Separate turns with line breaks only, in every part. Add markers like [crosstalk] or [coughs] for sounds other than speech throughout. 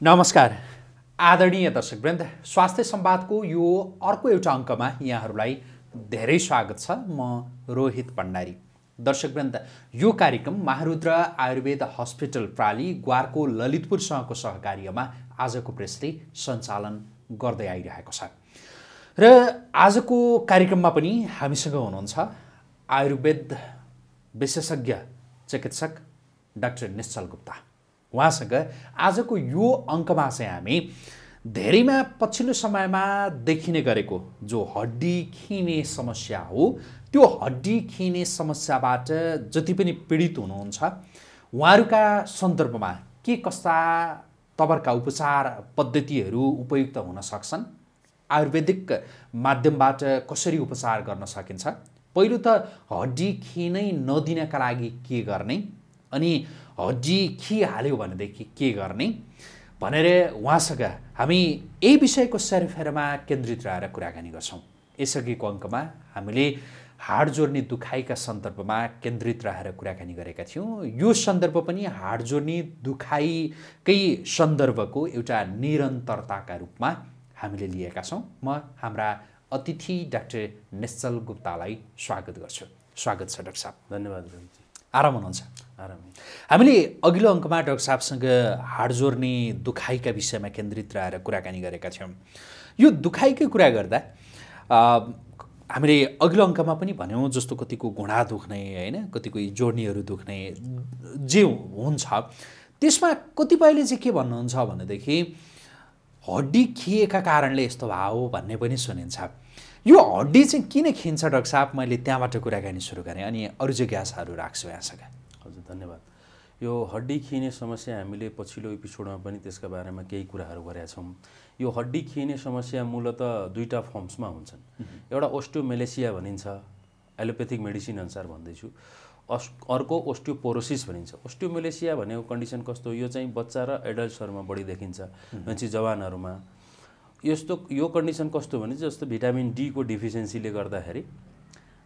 नमस्कार। आदरणीय दर्शकवृन्द स्वास्थ्य सम्वादको यो अर्को एउटा अङ्कमा यहाँहरूलाई धेरै स्वागत छ। म रोहित भण्डारी दर्शकवृन्द यो कार्यक्रम महारुद्र आयुर्वेद हस्पिटल प्राली ग्वारको ललितपुरसँगको सहकार्यमा आजको प्रेसले सञ्चालन गर्दै आइरहेको छ। र आजको कार्यक्रममा पनि हामीसँग हुनुहुन्छ आयुर्वेद विशेषज्ञ चिकित्सक डाक्टर निश्चल गुप्ता। उहाँसँग आजको यो अङ्कमा चाहिँ हामी धेरैमा पछिल्लो समयमा देखिने गरेको जो हड्डी खिने समस्या हो त्यो हड्डी खिने समस्याबाट जति पनि पीडित हुनुहुन्छ उहाँहरूका सन्दर्भमा के कस्ता तवरका उपचार पद्धतिहरू उपयुक्त हुन सक्छन्? आयुर्वेदिक माध्यमबाट कसरी उपचार गर्न सकिन्छ? पहिलो त हड्डी खिनै नदिनका लागि के गर्ने? अनि हड्डी खिहाल्यो भनेदेखि के गर्ने? भनेर उहाँसँग हामी यही विषयको सेरफेरमा केन्द्रित रहेर कुराकानी गर्छौँ। यसअघिको अङ्कमा हामीले हाड जोड्ने दुखाइका सन्दर्भमा केन्द्रित रहेर कुराकानी गरेका थियौँ। यो सन्दर्भ पनि हाड जोड्ने दुखाइकै सन्दर्भको एउटा निरन्तरताका रूपमा हामीले लिएका छौँ। म हाम्रा अतिथि डाक्टर निश्चल गुप्तालाई स्वागत गर्छु। स्वागत छ डाक्टर साहब।
धन्यवाद
आराम हुनुहुन्छ।
आराम
हामीले अघिल्लो अङ्कमा डाक्टर साहबसँग हाड जोड्ने दुखाइका विषयमा केन्द्रित रहेर कुराकानी गरेका थियौँ। यो दुखाइकै कुरा गर्दा हामीले अघिल्लो अङ्कमा पनि भन्यौँ जस्तो कतिको घुँडा दुख्ने होइन कतिको जोड्नीहरू दुख्ने जे हुन्छ त्यसमा कतिपयले चाहिँ के भन्नुहुन्छ भनेदेखि हड्डी खिएका कारणले यस्तो भयो भन्ने पनि सुनिन्छ। यो हड्डी चाहिँ किन खिन्छ डाक्टर साहब? मैले त्यहाँबाट कुराकानी सुरु गरेँ अनि अरू जिज्ञासाहरू राख्छु यहाँसँग
हजुर धन्यवाद। यो हड्डी खिने समस्या हामीले पछिल्लो एपिसोडमा पनि त्यसका बारेमा केही कुराहरू गरेका छौँ। यो हड्डी खिने समस्या मूलत दुईवटा फर्म्समा हुन्छन्। एउटा ओस्टियोमेलेसिया भनिन्छ एलोपेथिक मेडिसिन अनुसार भन्दैछु। अस अर्को ओस्टियोपोरोसिस भनिन्छ। ओस्टियोमेलेसिया भनेको कन्डिसन कस्तो यो चाहिँ बच्चा र एडल्ट्सहरूमा बढी देखिन्छ। मान्छे जवानहरूमा। यस्तो यो कन्डिसन कस्तो भने जस्तो भिटामिन डीको डिफिसियन्सीले गर्दाखेरि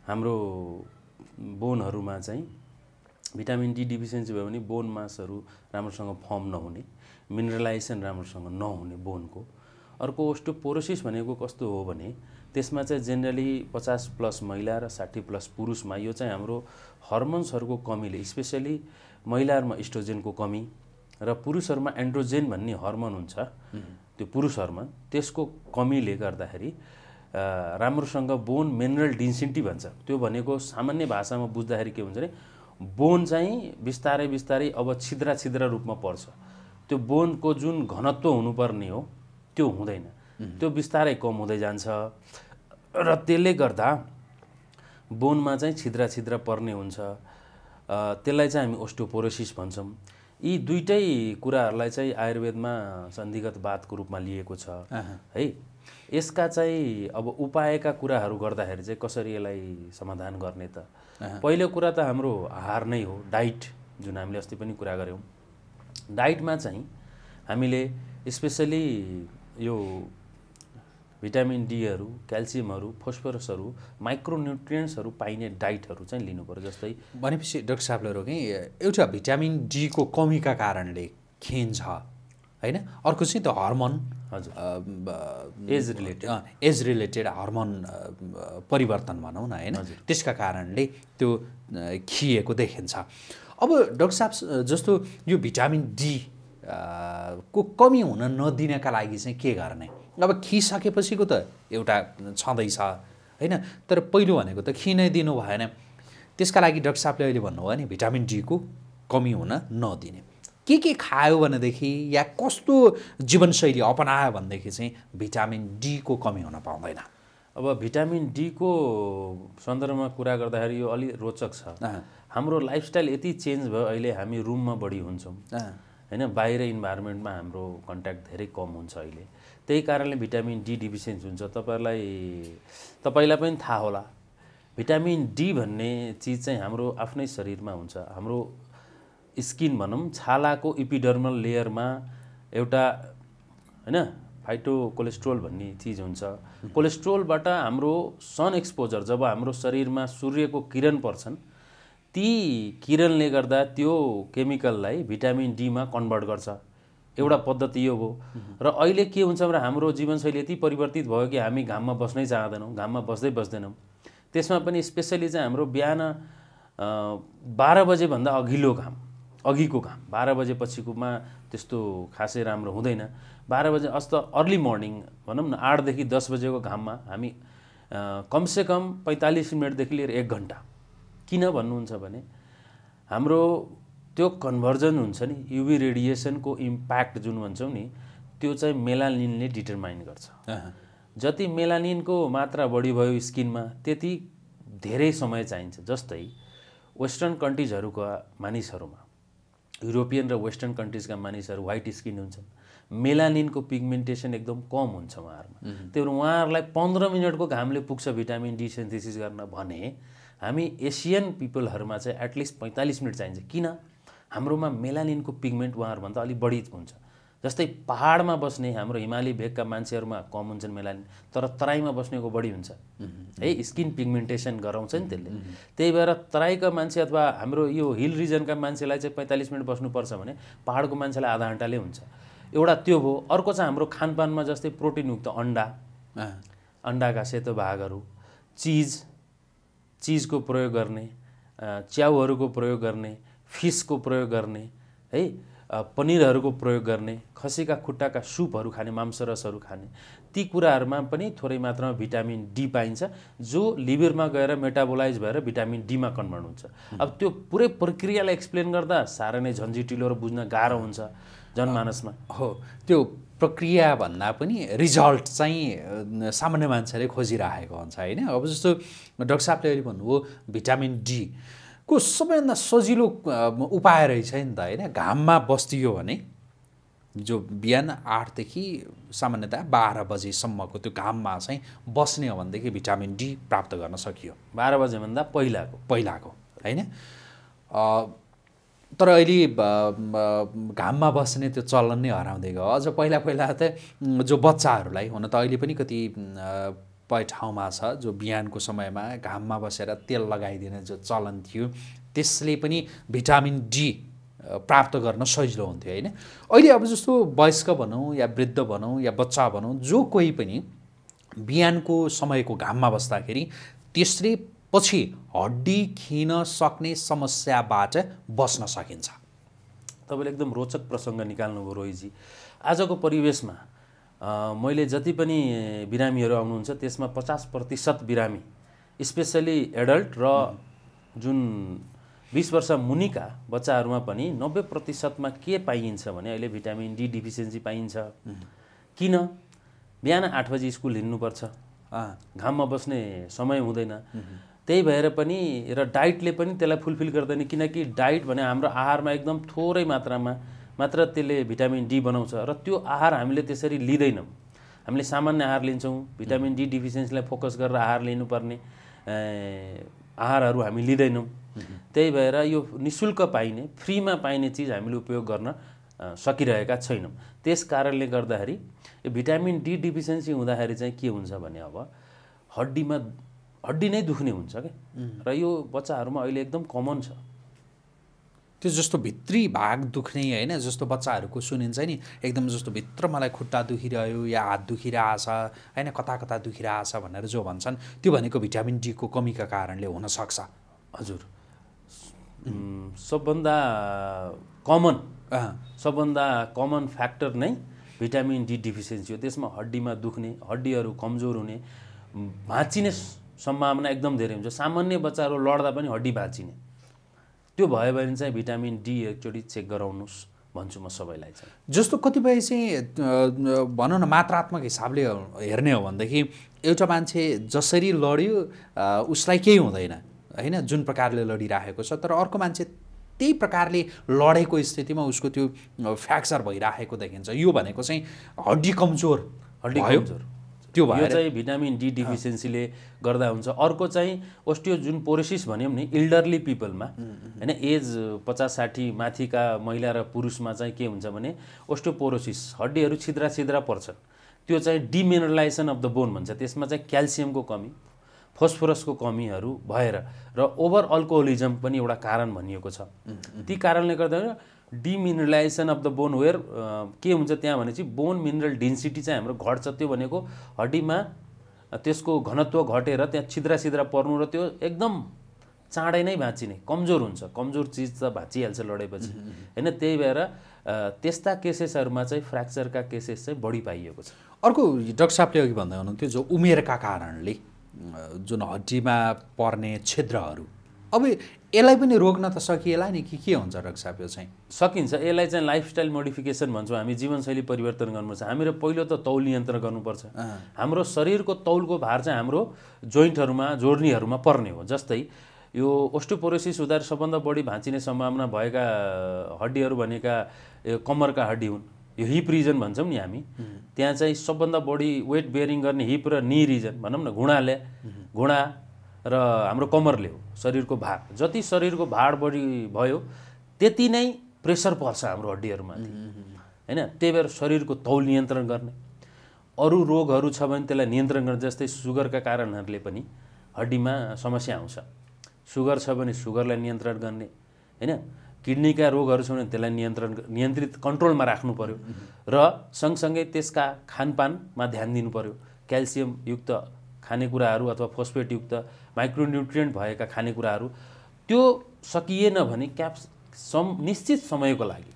हाम्रो बोनहरूमा चाहिँ भिटामिन डी डिफिसियन्सी भयो भने बोन मासहरू राम्रोसँग फर्म नहुने मिनरलाइजेसन राम्रोसँग नहुने बोनको। अर्को ओस्टोपोरोसिस भनेको कस्तो हो भने त्यसमा चाहिँ जेनरली पचास प्लस महिला र साठी प्लस पुरुषमा यो चाहिँ हाम्रो हर्मोन्सहरूको कमीले स्पेसली महिलाहरूमा इस्ट्रोजेनको कमी र पुरुषहरूमा एन्ड्रोजेन भन्ने हर्मोन हुन्छ। त्यो पुरुष हर्मोन त्यसको कमीले गर्दाखेरि राम्रोसँग बोन मिनरल डेन्सिटी भन्छ। त्यो भनेको सामान्य भाषामा बुझ्दाखेरि के हुन्छ भने बोन चाहिँ बिस्तारै बिस्तारै अब छिद्रा छिद्रा रूपमा पर्छ। त्यो बोनको जुन घनत्व हुनुपर्ने हो त्यो हुँदैन। त्यो बिस्तारै कम हुँदै जान्छ। र त्यसले गर्दा बोनमा चाहिँ छिद्रा छिद्रा पर्ने हुन्छ। त्यसलाई चाहिँ हामी ओस्टोपोरोसिस भन्छौँ। यी दुइटै कुराहरूलाई चाहिँ आयुर्वेदमा सन्धिगत बातको रूपमा लिएको छ। है? यसका चाहिँ अब उपायका कुराहरू गर्दाखेरि चाहिँ कसरी यसलाई समाधान गर्ने त? पहिलो कुरा त हाम्रो आहार नै हो डाइट जुन हामीले अस्ति पनि कुरा गऱ्यौँ। डाइटमा चाहिँ हामीले स्पेसली यो भिटामिन डीहरू क्याल्सियमहरू फोस्फरसहरू माइक्रोन्युट्रियन्ट्सहरू पाइने डाइटहरू चाहिँ लिनु पऱ्यो जस्तै
भनेपछि डाक्टर साहबले रोकेँ एउटा भिटामिन डीको कमीका कारणले खिन्छ होइन? अर्को चाहिँ त्यो हर्मोन
हजुर। Age related
age related hormone परिवर्तन भनौँ न होइन? त्यसका कारणले त्यो खिएको देखिन्छ। अब डाक्टर साहब जस्तो यो भिटामिन डी को कमी हुन नदिनका लागि चाहिँ के गर्ने? अब खिसकेपछिको त एउटा छँदैछ होइन? तर पहिलो भनेको त खिनै दिनु भएन। त्यसका लागि डाक्टर साहबले अहिले भन्नुभयो नि भिटामिन डीको कमी हुन नदिने। के के खायो भनेदेखि या कस्तो जीवनशैली अपनायो भनेदेखि चाहिँ भिटामिन डीको कमी हुन पाउँदैन।
अब भिटामिन डीको सन्दर्भमा कुरा गर्दाखेरि यो अलि रोचक छ। हाम्रो लाइफस्टाइल यति चेन्ज भयो अहिले हामी रुममा बढी हुन्छौँ। होइन बाहिर इन्भाइरोमेन्टमा हाम्रो कन्ट्याक्ट धेरै कम हुन्छ अहिले। त्यही कारणले भिटामिन डी डिफिसियन्सी हुन्छ। तपाईँलाई तपाईँलाई पनि थाहा होला। भिटामिन डी भन्ने चिज चाहिँ हाम्रो आफ्नै शरीरमा हुन्छ। हाम्रो स्किन भनौँ छालाको इपिडर्मल लेयरमा एउटा होइन फाइटो कोलेस्ट्रोल भन्ने चिज हुन्छ। कोलेस्ट्रोलबाट हाम्रो सन एक्सपोजर जब हाम्रो शरीरमा सूर्यको किरण पर्छन् ती किरणले गर्दा त्यो केमिकललाई भिटामिन डीमा कन्भर्ट गर्छ। एउटा पद्धति यो हो। र अहिले के हुन्छ भने हाम्रो जीवनशैली यति परिवर्तित भयो कि हामी घाममा बस्नै चाहँदैनौँ घाममा बस्दै बस्दैनौँ। त्यसमा पनि स्पेसली चाहिँ हाम्रो बिहान बाह्र बजेभन्दा अघिल्लो घाम अघिको घाम। बाह्र बजे पछिकोमा त्यस्तो खासै राम्रो हुँदैन। बाह्र बजे अस्त अर्ली मर्निङ भनौँ न आठदेखि दस बजेको घाममा हामी कमसेकम पैँतालिस मिनटदेखि लिएर एक घन्टा। किन भन्नुहुन्छ भने हाम्रो त्यो कन्भर्जन हुन्छ नि युभी रेडिएसनको इम्प्याक्ट जुन भन्छौँ नि त्यो चाहिँ मेलानिनले डिटरमाइन गर्छ। जति मेलानिनको मात्रा बढी भयो स्किनमा त्यति धेरै समय चाहिन्छ जस्तै वेस्टर्न कन्ट्रिजहरूका मानिसहरूमा युरोपियन र वेस्टर्न कन्ट्रिजका मानिसहरू व्हाइट स्किन हुन्छन्। मेलानिनको पिगमेन्टेसन एकदम कम हुन्छ उहाँहरूमा। त्यही भएर उहाँहरूलाई पन्ध्र मिनटको घामले पुग्छ भिटामिन डी सेन्थेसिस गर्न भने हामी एसियन पिपलहरूमा चाहिँ एटलिस्ट पैँतालिस मिनट चाहिन्छ। किन? हाम्रोमा मेलानिनको पिगमेन्ट उहाँहरूभन्दा अलिक बढी हुन्छ। जस्तै पाहाडमा बस्ने हाम्रो हिमाली भेगका मान्छेहरूमा कम हुन्छन् मेलानिन तर तराईमा बस्नेको बढी हुन्छ। है स्किन पिगमेन्टेसन गराउँछ नि त्यसले। त्यही भएर तराईका मान्छे अथवा हाम्रो यो हिल रिजनका मान्छेलाई चाहिँ पैँतालिस मिनट बस्नुपर्छ भने पाहाडको मान्छेलाई आधा घन्टाले हुन्छ। एउटा त्यो भयो अर्को चाहिँ हाम्रो खानपानमा जस्तै प्रोटिनयुक्त अन्डा। अन्डाका सेतो भागहरू चिज चिजको प्रयोग गर्ने च्याउहरूको प्रयोग गर्ने फिसको प्रयोग गर्ने है पनिरहरूको प्रयोग गर्ने खसीका खुट्टाका सुपहरू खाने मांसरसहरू खाने ती कुराहरूमा पनि थोरै मात्रामा भिटामिन डी पाइन्छ जो लिभरमा गएर मेटाबोलाइज भएर भिटामिन डीमा कन्भर्ट हुन्छ। अब त्यो पुरै प्रक्रियालाई एक्सप्लेन गर्दा साह्रै नै झन्झिटिलो र बुझ्न गाह्रो हुन्छ जनमानसमा
हो त्यो प्रक्रिया भन्दा पनि रिजल्ट चाहिँ सामान्य मान्छेले खोजिरहेको हुन्छ होइन? अब जस्तो डक्टर साहबले अहिले भन्नुभयो भिटामिन डी को सबैभन्दा सजिलो उपाय रहेछ नि त होइन? घाममा बस्दियो भने जो बिहान आठदेखि सामान्यतया बाह्र बजीसम्मको त्यो घाममा चाहिँ बस्ने हो भनेदेखि भिटामिन डी प्राप्त गर्न सकियो।
बाह्र बजेभन्दा पहिलाको।
पहिलाको होइन? तर अहिले घाममा बस्ने त्यो चलन नै हराउँदै गयो। अझ पहिला पहिला त जो बच्चाहरूलाई हुन त अहिले पनि कति ठाउँमा छ जो बिहानको समयमा घाममा बसेर तेल लगाइदिने जो चलन थियो त्यसले पनि भिटामिन डी प्राप्त गर्न सजिलो हुन्थ्यो होइन? अहिले अब जस्तो वयस्क भनौँ या वृद्ध भनौँ या बच्चा भनौँ जो कोही पनि बिहानको समयको घाममा बस्दाखेरि त्यसले पछि हड्डी खिन सक्ने समस्याबाट बस्न सकिन्छ।
तपाईँले एकदम रोचक प्रसङ्ग निकाल्नुभयो रोहितजी आजको परिवेशमा मैले जति पनि बिरामीहरू आउनुहुन्छ त्यसमा पचास प्रतिशत बिरामी स्पेसली एडल्ट र जुन बिस वर्ष मुनिका बच्चाहरूमा पनि नब्बे प्रतिशतमा के पाइन्छ भने अहिले भिटामिन डी डिफिसियन्सी पाइन्छ। किन? बिहान आठ बजी स्कुल हिँड्नुपर्छ। घाममा बस्ने समय हुँदैन। त्यही भएर पनि र डाइटले पनि त्यसलाई फुलफिल गर्दैन किनकि डाइट भने हाम्रो आहारमा एकदम थोरै मात्रामा मात्र त्यसले भिटामिन डी बनाउँछ र त्यो आहार हामीले त्यसरी लिँदैनौँ। हामीले सामान्य आहार लिन्छौँ भिटामिन डी डिफिसियन्सीलाई फोकस गरेर आहार लिनुपर्ने आहारहरू हामी लिँदैनौँ। त्यही भएर यो नि शुल्क पाइने फ्रीमा पाइने चिज हामीले उपयोग गर्न सकिरहेका छैनौँ। त्यस कारणले गर्दाखेरि यो भिटामिन डी डिफिसियन्सी हुँदाखेरि चाहिँ के हुन्छ भने अब हड्डीमा हड्डी नै दुख्ने हुन्छ क्या र यो बच्चाहरूमा अहिले एकदम कमन छ।
त्यो जस्तो भित्री भाग दुख्ने होइन जस्तो बच्चाहरूको सुनिन्छ नि एकदम जस्तो भित्र मलाई खुट्टा दुखिरह्यो या हात दुखिरहेछ होइन कता कता दुखिरहेछ भनेर जो भन्छन् त्यो भनेको भिटामिन डीको कमीका कारणले हुनसक्छ
हजुर। सबभन्दा कमन सबभन्दा कमन फ्याक्टर नै भिटामिन डी डिफिसियन्सी हो। त्यसमा हड्डीमा दुख्ने हड्डीहरू कमजोर हुने भाँचिने सम्भावना एकदम धेरै हुन्छ। सामान्य बच्चाहरू लड्दा पनि हड्डी भाँचिने। त्यो भयो भने चाहिँ भिटामिन डी एकचोटि चेक गराउनुहोस् भन्छु म सबैलाई चाहिँ।
जस्तो कतिपय चाहिँ भनौँ न मात्रात्मक हिसाबले हेर्ने हो भनेदेखि एउटा मान्छे जसरी लड्यो उसलाई केही हुँदैन होइन? जुन प्रकारले लडिरहेको छ तर अर्को मान्छे त्यही प्रकारले लडेको स्थितिमा उसको त्यो फ्र्याक्चर भइरहेको देखिन्छ। यो भनेको चाहिँ हड्डी कमजोर
हड्डी कमजोर। त्यो भयो चाहिँ भिटामिन डी डिफिसियन्सीले गर्दा हुन्छ। अर्को चाहिँ ओस्टियो जुन पोरोसिस भन्यौँ नि इल्डरली पिपलमा होइन एज पचास साठी माथिका महिला र पुरुषमा चाहिँ के हुन्छ भने ओस्टियोपोरोसिस हड्डीहरू छिद्रा छिद्रा पर्छन् त्यो चाहिँ डिमिनरलाइजेसन अफ द बोन भन्छ। त्यसमा चाहिँ क्याल्सियमको कमी फोस्फोरसको कमीहरू भएर र ओभर अल्कोहोलिजम पनि एउटा कारण भनिएको छ। ती कारणले गर्दा demineralization of the bone where के हुन्छ त्यहाँ भनेपछि बोन मिनरल डेन्सिटी चाहिँ हाम्रो घट्छ त्यो भनेको हड्डीमा त्यसको घनत्व घटेर त्यहाँ छिद्रा छिद्रा पर्नु र त्यो एकदम चाँडै नै भाँचिने कमजोर हुन्छ कमजोर चिज त भाँचिहाल्छ लडेपछि। होइन त्यही भएर त्यस्ता केसेसहरूमा चाहिँ फ्र्याक्चरका केसेस चाहिँ बढी पाइएको छ।
अर्को डाक्टर साहबले अघि भन्दै हुनुहुन्थ्यो जो उमेरका कारणले जुन हड्डीमा पर्ने छिद्रहरू अब यसलाई पनि रोक्न त सकिएला नि। कि के हुन्छ डाक्टर साहब यो चाहिँ?
सकिन्छ। यसलाई चाहिँ लाइफस्टाइल मोडिफिकेसन भन्छौँ हामी। जीवनशैली परिवर्तन गर्नुपर्छ हामीले पहिलो त तौल नियन्त्रण गर्नुपर्छ। हाम्रो शरीरको तौलको भार चाहिँ हाम्रो जोइन्टहरूमा जोर्नीहरूमा पर्ने हो। जस्तै यो ओस्टोपोरोसिस हुँदा सबभन्दा बढी भाँचिने सम्भावना भएका हड्डीहरू भनेका यो कम्मरका हड्डी हुन्। यो हिप रिजन भन्छौँ नि हामी। त्यहाँ चाहिँ सबभन्दा बढी वेट बेयरिङ गर्ने हिप र नि रिजन भनौँ न घुँडाले। घुँडा र हाम्रो कम्मरले हो शरीरको भार। जति शरीरको भार बढी भयो त्यति नै प्रेसर पर्छ हाम्रो हड्डीहरूमाथि। होइन? त्यही भएर शरीरको तौल नियन्त्रण गर्ने। अरू रोगहरू छ भने त्यसलाई नियन्त्रण गर्ने जस्तै सुगरका कारणहरूले पनि हड्डीमा समस्या आउँछ। सुगर छ भने सुगरलाई नियन्त्रण गर्ने। होइन? किडनीका रोगहरू छ भने त्यसलाई नियन्त्रण नियन्त्रित कन्ट्रोलमा राख्नु पर्यो। र सँगसँगै त्यसका खानपानमा ध्यान दिनु पर्यो। क्याल्सियमयुक्त खानेकुराहरू अथवा फोस्फेटयुक्त माइक्रोन्युट्रियन्ट भएका खानेकुराहरू त्यो सकिएन भने क्याप्स सम निश्चित समयको लागि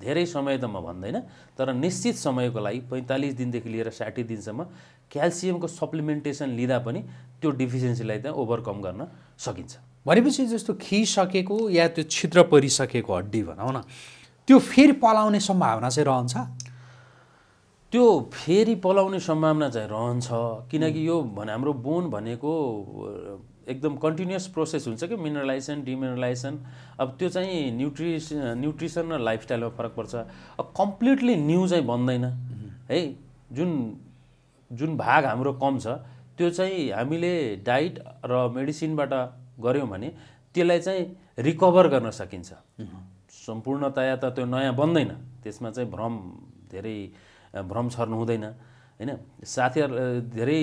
धेरै समय त म भन्दैन तर निश्चित समयको लागि पैँतालिस दिनदेखि लिएर साठी दिनसम्म क्याल्सियमको सप्लिमेन्टेसन लिँदा पनि त्यो डिफिसियन्सीलाई चाहिँ ओभरकम गर्न सकिन्छ।
भनेपछि जस्तो खिसकेको या त्यो छिद्र परिसकेको हड्डी भनौँ न त्यो फेरि पलाउने सम्भावना चाहिँ रहन्छ?
त्यो फेरि पलाउने सम्भावना चाहिँ रहन्छ। किनकि यो भने हाम्रो बोन भनेको एकदम कन्टिन्युस प्रोसेस हुन्छ कि मिनरलाइजेसन डिमिनरलाइजेसन। अब त्यो चाहिँ न्युट्रिस न्युट्रिसन र लाइफस्टाइलमा फरक पर्छ। अब कम्प्लिटली न्यू चाहिँ बन्दैन। है। जुन जुन भाग हाम्रो कम छ त्यो चाहिँ हामीले डाइट र मेडिसिनबाट गऱ्यौँ भने त्यसलाई चाहिँ रिकभर गर्न सकिन्छ। सम्पूर्णतया त त्यो नयाँ बन्दैन। त्यसमा चाहिँ भ्रम धेरै भ्रम छर्नु हुँदैन होइन? साथीहरू धेरै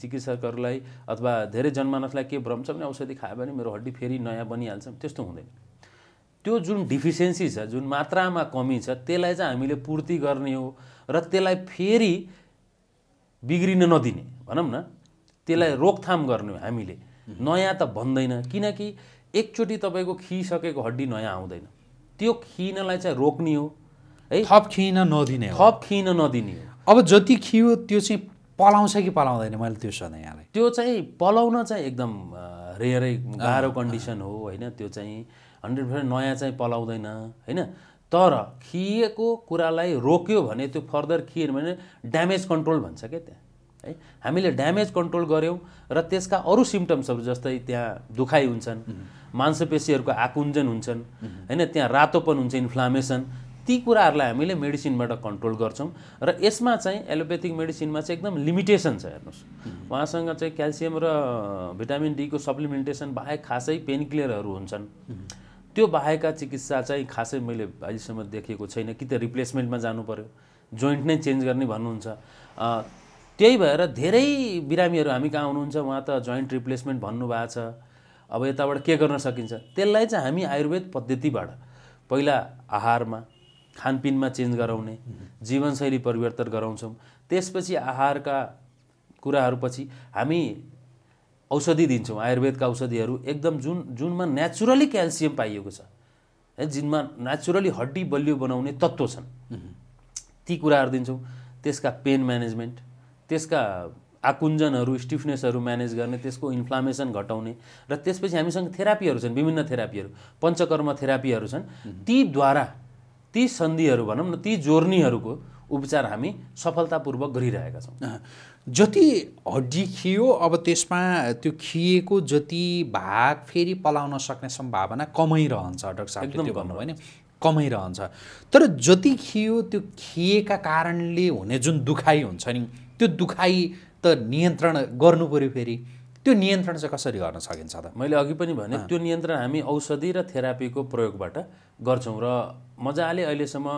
चिकित्सकहरूलाई अथवा धेरै जनमानसलाई के भ्रम छ भने औषधि खायो भने मेरो हड्डी फेरि नयाँ बनिहाल्छ त्यस्तो हुँदैन। त्यो जुन डिफिसियन्सी छ जुन मात्रामा कमी छ त्यसलाई चाहिँ हामीले पूर्ति गर्ने हो र त्यसलाई फेरि बिग्रिन नदिने भनौँ न? त्यसलाई रोकथाम गर्ने हो हामीले। नयाँ त भन्दैन किनकि एकचोटि तपाईँको खिसकेको हड्डी नयाँ आउँदैन। त्यो खिनलाई चाहिँ रोक्ने हो। है?
थप खिन नदिने हो।
थप खिन नदिने
अब जति खियो त्यो चाहिँ पलाउँछ कि पलाउँदैन? मैले त्यो सोधेँ यहाँलाई।
त्यो चाहिँ पलाउन चाहिँ एकदम रेयरै गाह्रो कन्डिसन हो होइन? त्यो चाहिँ हन्ड्रेड पर्सेन्ट नयाँ चाहिँ पलाउँदैन होइन? तर खिएको कुरालाई रोक्यो भने त्यो फर्दर खिएन भने ड्यामेज कन्ट्रोल भन्छ क्या त्यहाँ है? हामीले ड्यामेज कन्ट्रोल गऱ्यौँ र त्यसका अरू सिम्टम्सहरू जस्तै त्यहाँ दुखाइ हुन्छन् मांसपेशीहरूको आकुञ्जन हुन्छन् होइन? त्यहाँ रातोपन हुन्छ इन्फ्लामेसन। ती कुराहरूलाई हामीले मेडिसिनबाट कन्ट्रोल गर्छौँ र यसमा चाहिँ एलोपेथिक मेडिसिनमा चाहिँ एकदम लिमिटेसन छ हेर्नुहोस्। उहाँसँग चाहिँ क्याल्सियम र भिटामिन डीको सप्लिमेन्टेसन बाहेक खासै पेन क्लियरहरू हुन्छन् त्यो बाहेकका चिकित्सा चाहिँ खासै मैले अहिलेसम्म देखेको छैन कि त रिप्लेसमेन्टमा जानु पर्यो जोइन्ट नै चेन्ज गर्ने भन्नुहुन्छ। त्यही भएर धेरै बिरामीहरू हामी कहाँ आउनुहुन्छ उहाँ त जोइन्ट रिप्लेसमेन्ट भन्नुभएको छ। अब यताबाट के गर्न सकिन्छ? त्यसलाई चाहिँ हामी आयुर्वेद पद्धतिबाट पहिला आहारमा खानपिनमा चेन्ज गराउने जीवनशैली परिवर्तन गराउँछौँ। त्यसपछि आहारका कुराहरूपछि हामी औषधि दिन्छौँ। आयुर्वेदका औषधिहरू एकदम जुन जुनमा नेचुरली क्याल्सियम पाइएको छ। है जिनमा नेचुरली हड्डी बलियो बनाउने तत्त्व छन्। ती कुराहरू दिन्छौँ। त्यसका पेन म्यानेजमेन्ट त्यसका आकुञ्जनहरू स्टिफनेसहरू म्यानेज गर्ने त्यसको इन्फ्लामेसन घटाउने र त्यसपछि हामीसँग थेरापीहरू छन् विभिन्न थेरापीहरू पञ्चकर्म थेरापीहरू छन्। तीद्वारा ती सन्धिहरू भनौँ न ती जोर्नीहरूको उपचार हामी सफलतापूर्वक गरिरहेका छौँ।
जति हड्डी खियो अब त्यसमा त्यो खिएको जति भाग फेरि पलाउन सक्ने सम्भावना कमै रहन्छ डाक्टर साहबले त्यो भन्नुभयो नि? कमै रहन्छ। तर जति खियो त्यो खिएका कारणले हुने जुन दुखाइ हुन्छ नि त्यो दुखाइ त नियन्त्रण गर्नु पऱ्यो फेरि। त्यो नियन्त्रण चाहिँ कसरी गर्न सकिन्छ त?
मैले अघि पनि भने त्यो नियन्त्रण हामी औषधि र थेरापीको प्रयोगबाट गर्छौँ र मजाले अहिलेसम्म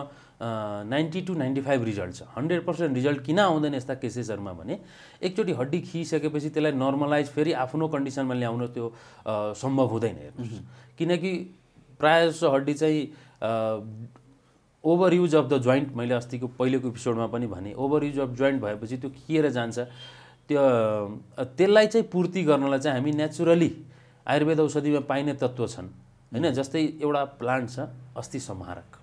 ninety two ninety five result छ। हन्ड्रेड पर्सेन्ट रिजल्ट किन आउँदैन यस्ता केसेसहरूमा भने एकचोटि हड्डी खिसकेपछि त्यसलाई नर्मलाइज फेरि आफ्नो कन्डिसनमा ल्याउन त्यो सम्भव हुँदैन हेर्नुहोस्। किनकि प्रायः जसो हड्डी चाहिँ over use of the joint मैले अस्तिको पहिलेको एपिसोडमा पनि भने ओभर युज अफ जोइन्ट भएपछि त्यो किएर जान्छ। त्यो त्यसलाई चाहिँ पूर्ति गर्नलाई चाहिँ हामी नेचुरली आयुर्वेद औषधिमा पाइने तत्त्व छन्। होइन? जस्तै एउटा प्लान्ट छ अस्थि संहारक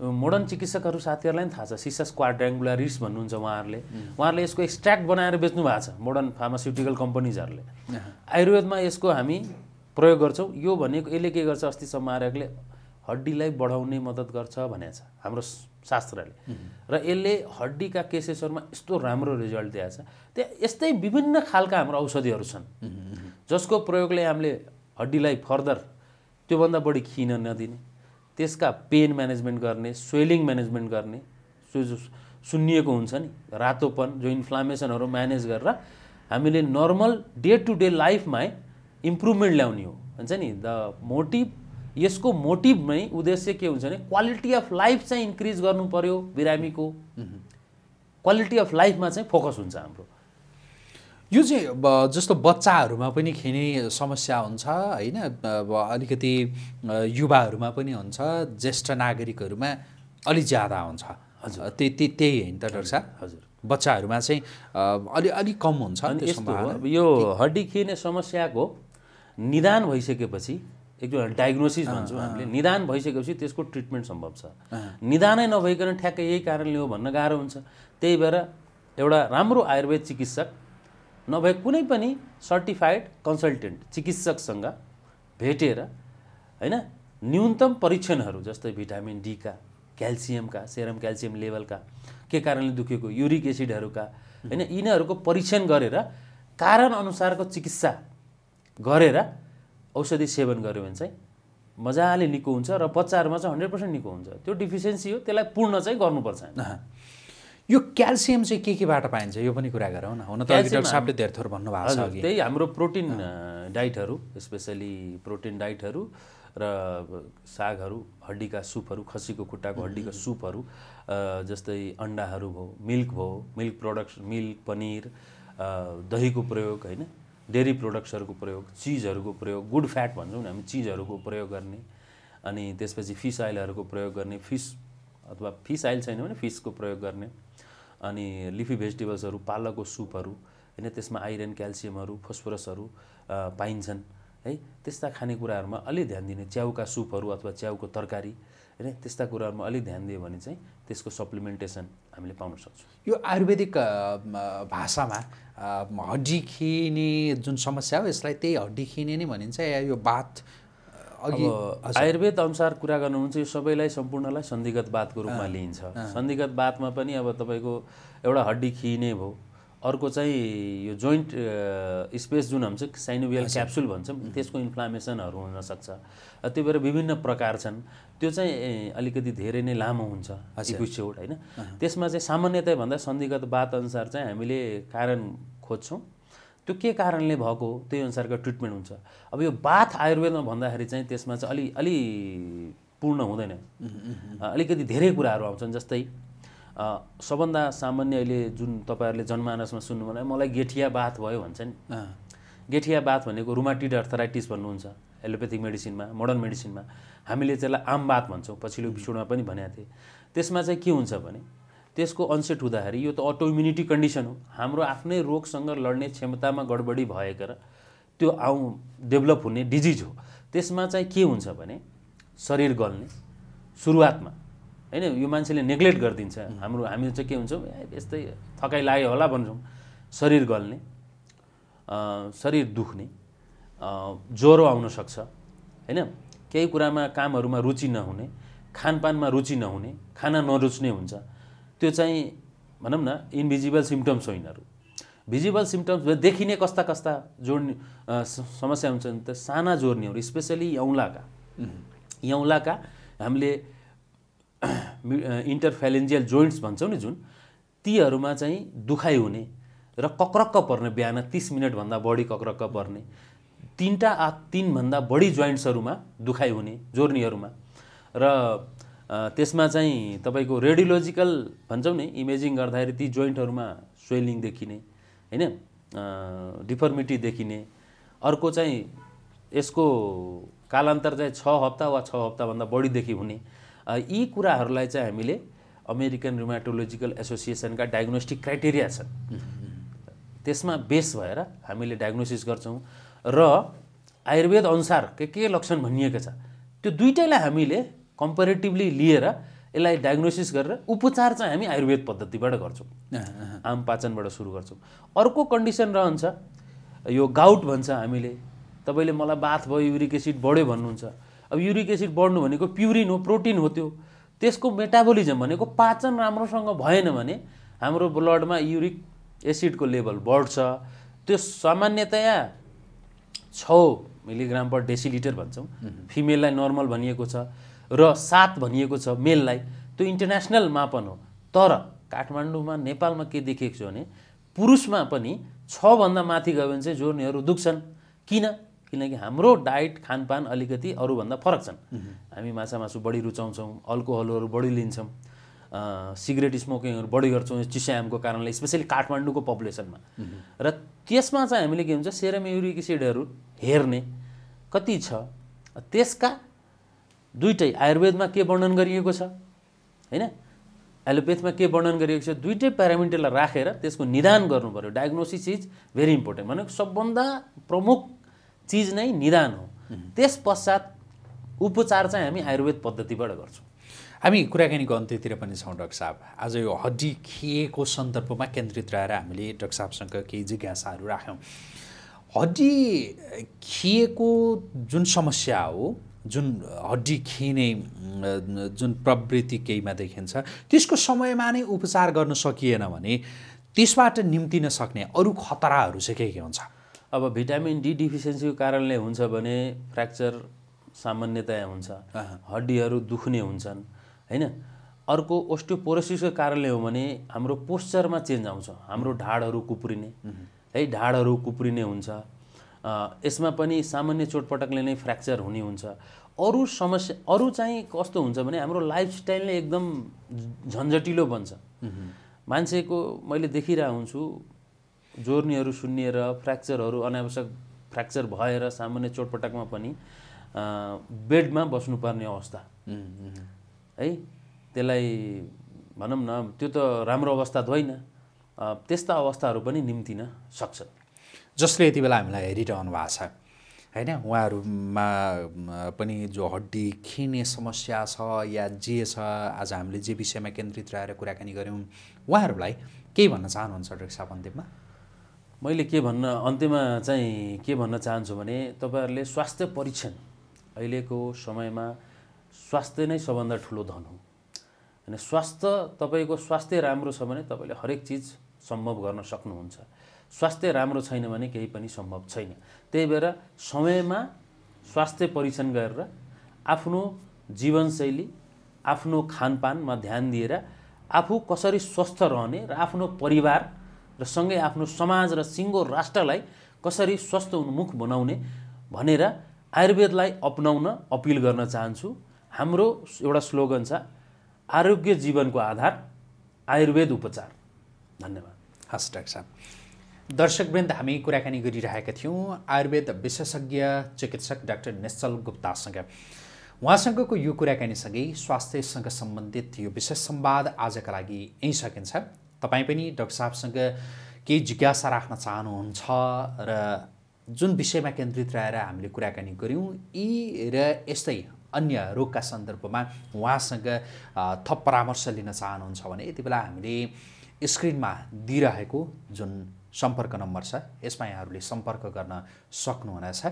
मोडर्न चिकित्सकहरू साथीहरूलाई पनि थाहा छ सिसस क्वाड्राङ्गुलारिस भन्नुहुन्छ उहाँहरूले। उहाँहरूले यसको एक्सट्र्याक्ट बनाएर बेच्नु भएको छ मोडर्न फार्मास्युटिकल कम्पनीजहरूले आयुर्वेदमा यसको हामी प्रयोग गर्छौँ। यो भनेको यसले के गर्छ अस्ति संहारकले हड्डीलाई बढाउने मद्दत गर्छ भनेको छ हाम्रो शास्त्रले। र यसले हड्डीका केसेसहरूमा यस्तो राम्रो रिजल्ट दिएको छ। त्यहाँ यस्तै विभिन्न खालका हाम्रो औषधिहरू छन्। जसको प्रयोगले हामीले हड्डीलाई फर्दर त्योभन्दा बढी खिन नदिने त्यसका पेन म्यानेजमेन्ट गर्ने स्वेलिङ म्यानेजमेन्ट गर्ने सुन्निएको हुन्छ नि रातोपन जो इन्फ्लामेसनहरू म्यानेज गरेर हामीले नर्मल डे टु डे लाइफमा इम्प्रुभमेन्ट ल्याउने हो। हुन्छ नि द मोटिभ यसको मोटिभमै उद्देश्य के हुन्छ भने क्वालिटी अफ लाइफ चाहिँ इन्क्रिज गर्नु पर्यो बिरामीको। क्वालिटी अफ लाइफमा चाहिँ फोकस हुन्छ हाम्रो।
यो चाहिँ जस्तो बच्चाहरूमा पनि खिने समस्या हुन्छ होइन? अलिकति युवाहरूमा पनि हुन्छ ज्येष्ठ नागरिकहरूमा अलिक ज्यादा हुन्छ। हजुर। त्यही त्यही त्यही होइन त डाक्टर साहब?
हजुर।
बच्चाहरूमा चाहिँ अलि अलिक कम हुन्छ
यो हड्डी खिने समस्याको निदान भइसकेपछि एकदम डायग्नोसिस भन्छौँ हामीले। निदान भइसकेपछि त्यसको ट्रिटमेन्ट सम्भव छ। निदानै नभइकन ठ्याक्कै यही कारणले हो भन्न गाह्रो हुन्छ। त्यही भएर एउटा राम्रो आयुर्वेद चिकित्सक नभए कुनै पनि सर्टिफाइड कन्सल्टेन्ट चिकित्सकसँग भेटेर होइन न्यूनतम परीक्षणहरू जस्तै भिटामिन डीका क्याल्सियमका सेरम क्याल्सियम लेभलका के कारणले दुखेको युरिक एसिडहरूका होइन यिनीहरूको परीक्षण गरेर कारण अनुसारको चिकित्सा गरेर औषधि सेवन गऱ्यो भने चाहिँ मजाले निको हुन्छ र बच्चाहरूमा चाहिँ हन्ड्रेड पर्सेन्ट निको हुन्छ। त्यो डिफिसियन्सी हो त्यसलाई पूर्ण चाहिँ गर्नुपर्छ।
यो क्याल्सियम चाहिँ के केबाट पाइन्छ? यो पनि कुरा गरौँ न। हुन त साहबले धेरै थोर भन्नुभएको छ
त्यही हाम्रो प्रोटिन डाइटहरू स्पेसली प्रोटिन डाइटहरू र सागहरू हड्डीका सुपहरू खसीको खुट्टाको हड्डीको सुपहरू जस्तै अन्डाहरू भयो मिल्क भयो मिल्क प्रडक्ट्स मिल्क पनिर दहीको प्रयोग होइन? डेरी प्रोडक्ट्सहरूको प्रयोग चिजहरूको प्रयोग गुड फ्याट भन्छौँ नि हामी चिजहरूको प्रयोग गर्ने अनि त्यसपछि फिस आइलहरूको प्रयोग गर्ने फिस अथवा फिस आइल छैन भने फिसको प्रयोग गर्ने अनि लिफी भेजिटेबल्सहरू पालकको सुपहरू होइन त्यसमा आइरन क्याल्सियमहरू फस्फोरसहरू पाइन्छन् है त्यस्ता खानेकुराहरूमा अलि ध्यान दिने च्याउका सुपहरू अथवा च्याउको तरकारी होइन त्यस्ता कुराहरूमा अलिक ध्यान दियो भने चाहिँ त्यसको सप्लिमेन्टेसन हामीले पाउन सक्छौँ।
यो आयुर्वेदिक भाषामा हड्डी खिने जुन समस्या हो यसलाई त्यही हड्डी खिने नै भनिन्छ या यो बात अघि
अब आयुर्वेद अनुसार कुरा गर्नुहुन्छ यो सबैलाई सम्पूर्णलाई सन्धिगत बातको रूपमा लिइन्छ। सन्धिगत बातमा पनि अब तपाईँको एउटा हड्डी खिने भयो अर्को चाहिँ यो जोइन्ट स्पेस जुन हुन्छ साइनोभियल क्याप्सुल भन्छौँ त्यसको इन्फ्लामेसनहरू हुनसक्छ। अ, त्यो भएर विभिन्न प्रकार छन्। त्यो चाहिँ अलिकति धेरै नै लामो हुन्छ एपिसोड होइन। त्यसमा चाहिँ सामान्यतया भन्दा सन्धिगत बात अनुसार चाहिँ हामीले कारण खोज्छौँ। त्यो के कारणले भएको त्यही अनुसारको ट्रिटमेन्ट हुन्छ। अब यो बाथ आयुर्वेदमा भन्दाखेरि चाहिँ त्यसमा चाहिँ अलि अलि पूर्ण हुँदैन। अलिकति धेरै कुराहरू आउँछन् जस्तै सबभन्दा सामान्य अहिले जुन तपाईँहरूले जनमानसमा सुन्नु भने मलाई गेठिया बाथ भयो भन्छ नि। गेठिया बाथ भनेको रुमाटिड अर्थराइटिस भन्नुहुन्छ एलोपेथिक मेडिसिनमा मोडर्न मेडिसिनमा। हामीले त्यसलाई आम बात भन्छौँ पछिल्लो एपिसोडमा पनि भनेको थिएँ। त्यसमा चाहिँ के हुन्छ भने त्यसको अनसेट हुँदाखेरि यो त अटो इम्युनिटी कन्डिसन हो। हाम्रो आफ्नै रोगसँग लड्ने क्षमतामा गडबडी भएकर त्यो आउँ डेभलप हुने डिजिज हो। त्यसमा चाहिँ के हुन्छ भने शरीर गल्ने सुरुवातमा होइन यो मान्छेले नेग्लेक्ट गरिदिन्छ। हाम्रो हामी चाहिँ के हुन्छौँ यस्तै थकाइ लाग्यो होला भन्छौँ। शरीर गल्ने शरीर दुख्ने ज्वरो आउन सक्छ। होइन? केही कुरामा कामहरूमा रुचि नहुने खानपानमा रुचि नहुने खाना नरुच्ने हुन्छ। त्यो चाहिँ भनौँ न इन्भिजिबल सिम्टम्स हो यिनीहरू भिजिबल सिम्टम्स देखिने कस्ता कस्ता जोड्ने समस्या हुन्छ भने त साना जोड्नेहरू स्पेसली औँलाका औँलाका हामीले [coughs] इन्टरफेलेन्जियल जोइन्ट्स भन्छौँ नि जुन तीहरूमा चाहिँ दुखाइ हुने र कक्रक्क पर्ने बिहान तिस मिनटभन्दा बढी कक्रक्क पर्ने तिनवटा आ तिनभन्दा बढी जोइन्ट्सहरूमा दुखाइ हुने जोर्नीहरूमा। र त्यसमा चाहिँ तपाईँको रेडियोलोजिकल भन्छौँ नि इमेजिङ गर्दाखेरि ती जोइन्टहरूमा स्वेलिङ देखिने होइन? डिफर्मिटी देखिने अर्को चाहिँ यसको कालान्तर चाहिँ छ हप्ता वा छ हप्ताभन्दा बढीदेखि हुने यी कुराहरूलाई चाहिँ हामीले अमेरिकन रुमाटोलोजिकल एसोसिएसनका डायग्नोस्टिक क्राइटेरिया छन्। त्यसमा बेस भएर हामीले डायग्नोसिस गर्छौँ र आयुर्वेद अनुसार के के लक्षण भनिएको छ त्यो दुइटैलाई हामीले कम्पेरिटिभली लिएर यसलाई डायग्नोसिस गरेर उपचार चाहिँ हामी आयुर्वेद पद्धतिबाट गर्छौँ। आम पाचनबाट सुरु गर्छौँ। अर्को कन्डिसन रहन्छ यो गाउट भन्छ हामीले। तपाईँले मलाई बाथ भयो युरिक एसिड बढ्यो भन्नुहुन्छ। अब युरिक एसिड बढ्नु भनेको प्युरिन हो प्रोटिन हो त्यो। त्यसको मेटाबोलिजम भनेको पाचन राम्रोसँग भएन भने हाम्रो ब्लडमा युरिक एसिडको लेभल बढ्छ। त्यो सामान्यतया छ मिलिग्राम पर डेसिलिटर भन्छौँ। फिमेललाई नर्मल भनिएको छ र सात भनिएको छ मेललाई त्यो इन्टरनेसनल मापन हो। तर काठमाडौँमा नेपालमा के देखेको छु भने पुरुषमा पनि छभन्दा माथि गयो भने चाहिँ जोर्नीहरू दुख्छन्। किन? किनकि हाम्रो डाइट खानपान अलिकति अरूभन्दा फरक छन्। हामी माछा मासु बढी रुचाउँछौँ अल्कोहलहरू बढी लिन्छौँ सिगरेट स्मोकिङहरू बढी गर्छौँ चिसायामको कारणले स्पेसली काठमाडौँको पपुलेसनमा। र त्यसमा चाहिँ हामीले के हुन्छ सेरम युरिक एसिडहरू हेर्ने कति छ त्यसका दुइटै आयुर्वेदमा के वर्णन गरिएको छ होइन? एलोपेथमा के वर्णन गरिएको छ दुइटै प्यारामिटरलाई राखेर त्यसको निदान गर्नु पऱ्यो डायग्नोसिस इज भेरी इम्पोर्टेन्ट। भनेको सबभन्दा प्रमुख चिज नै निदान हो। त्यस पश्चात उपचार चाहिँ हामी आयुर्वेद पद्धतिबाट गर्छौँ।
हामी कुराकानीको अन्त्यतिर पनि छौँ डाक्टर साहब। आज यो हड्डी खिएको सन्दर्भमा केन्द्रित रहेर हामीले डाक्टर साहबसँग केही जिज्ञासाहरू राख्यौँ। हड्डी खिएको जुन समस्या हो जुन हड्डी खिने जुन प्रवृत्ति केहीमा देखिन्छ त्यसको समयमा नै उपचार गर्न सकिएन भने त्यसबाट निम्तिन सक्ने अरू खतराहरू चाहिँ के के हुन्छ?
अब भिटामिन डी डिफिसियन्सीको कारणले हुन्छ भने फ्र्याक्चर सामान्यतया हुन्छ। हड्डीहरू दुख्ने हुन्छन् होइन? अर्को ओस्टियोपोरोसिसको कारणले हो भने हाम्रो पोस्चरमा चेन्ज आउँछ हाम्रो ढाडहरू कुप्रिने है? ढाडहरू कुप्रिने हुन्छ। यसमा पनि सामान्य चोटपटकले नै फ्र्याक्चर हुने हुन्छ। अरू समस्या अरू चाहिँ कस्तो हुन्छ भने हाम्रो लाइफस्टाइल नै एकदम झन्झटिलो बन्छ। मान्छेको मैले देखिरहेको हुन्छु जोर्नीहरू सुन्निएर फ्र्याक्चरहरू अनावश्यक फ्र्याक्चर भएर सामान्य चोटपटकमा पनि बेडमा बस्नुपर्ने अवस्था। है त्यसलाई भनौँ न त्यो त राम्रो अवस्था होइन त्यस्ता अवस्थाहरू पनि निम्तिन सक्छन्।
जसले यति बेला हामीलाई हेरिरहनु भएको छ होइन? उहाँहरूमा पनि जो हड्डी खिने समस्या छ या जे छ आज हामीले जे विषयमा केन्द्रित रहेर कुराकानी गऱ्यौँ उहाँहरूलाई केही भन्न चाहनुहुन्छ डाक्टर साहब अन्तिममा?
मैले के भन्न अन्त्यमा चाहिँ के भन्न चाहन्छु भने तपाईँहरूले स्वास्थ्य परीक्षण अहिलेको समयमा स्वास्थ्य नै सबभन्दा ठुलो धन हो। होइन स्वास्थ्य तपाईँको स्वास्थ्य राम्रो छ भने तपाईँले हरेक चिज सम्भव गर्न सक्नुहुन्छ। स्वास्थ्य राम्रो छैन भने केही पनि सम्भव छैन। त्यही भएर समयमा स्वास्थ्य परीक्षण गरेर आफ्नो जीवनशैली आफ्नो खानपानमा ध्यान दिएर आफू कसरी स्वस्थ रहने र आफ्नो परिवार र सँगै आफ्नो समाज र सिङ्गो राष्ट्रलाई कसरी स्वस्थ उन्मुख बनाउने भनेर आयुर्वेदलाई अपनाउन अपिल गर्न चाहन्छु। हाम्रो एउटा स्लोगन छ आरोग्य जीवनको आधार आयुर्वेद उपचार। धन्यवाद।
हस् डाक्टर साहब दर्शकवृन्द हामी कुराकानी गरिरहेका थियौँ। आयुर्वेद विशेषज्ञ चिकित्सक डाक्टर निश्चल गुप्तासँग। उहाँसँगको यो कुराकानीसँगै स्वास्थ्यसँग सम्बन्धित यो विशेष संवाद आजका लागि यहीँ सकिन्छ। तपाईँ पनि डाक्टर साहबसँग केही जिज्ञासा राख्न चाहनुहुन्छ र जुन विषयमा केन्द्रित रहेर हामीले कुराकानी गऱ्यौँ यी र यस्तै अन्य रोगका सन्दर्भमा उहाँसँग थप परामर्श लिन चाहनुहुन्छ भने यति बेला हामीले स्क्रिनमा दिइरहेको जुन सम्पर्क नम्बर छ यसमा यहाँहरूले सम्पर्क गर्न सक्नुहुनेछ।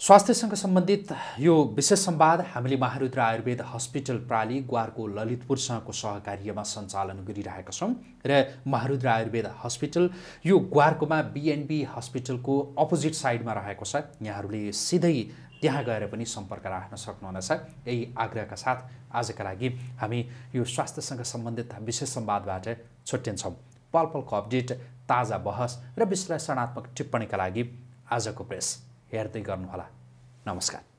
स्वास्थ्यसँग सम्बन्धित यो विशेष संवाद हामीले महारुद्र आयुर्वेद हस्पिटल प्राली ग्वारको ललितपुरसँगको सहकार्यमा सञ्चालन गरिरहेका छौँ र महारुद्र आयुर्वेद हस्पिटल यो ग्वारकोमा बिएनबी हस्पिटलको अपोजिट साइडमा रहेको छ। यहाँहरूले सिधै त्यहाँ गएर पनि सम्पर्क राख्न सक्नुहुनेछ। यही आग्रहका साथ आजका लागि हामी यो स्वास्थ्यसँग सम्बन्धित विशेष संवादबाट छुट्टिन्छौँ। पल पलको अपडेट ताजा बहस र विश्लेषणात्मक टिप्पणीका लागि आजको प्रेस। हेर्दै गर्नुहोला। नमस्कार।